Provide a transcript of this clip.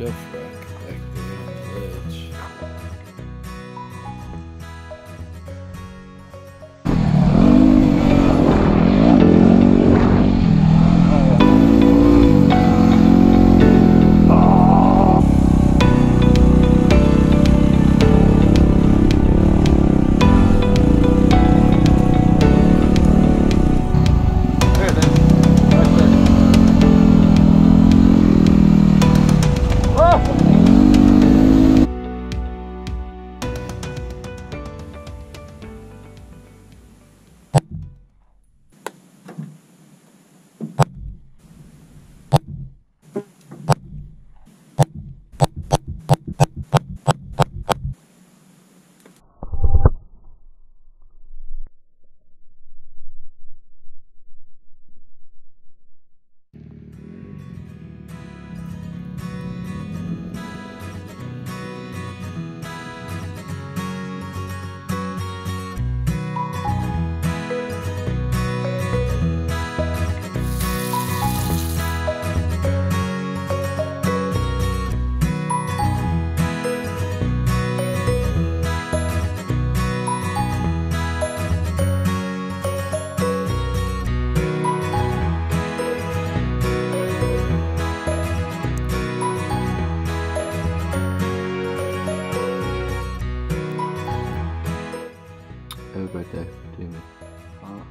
Chef Rack. 完了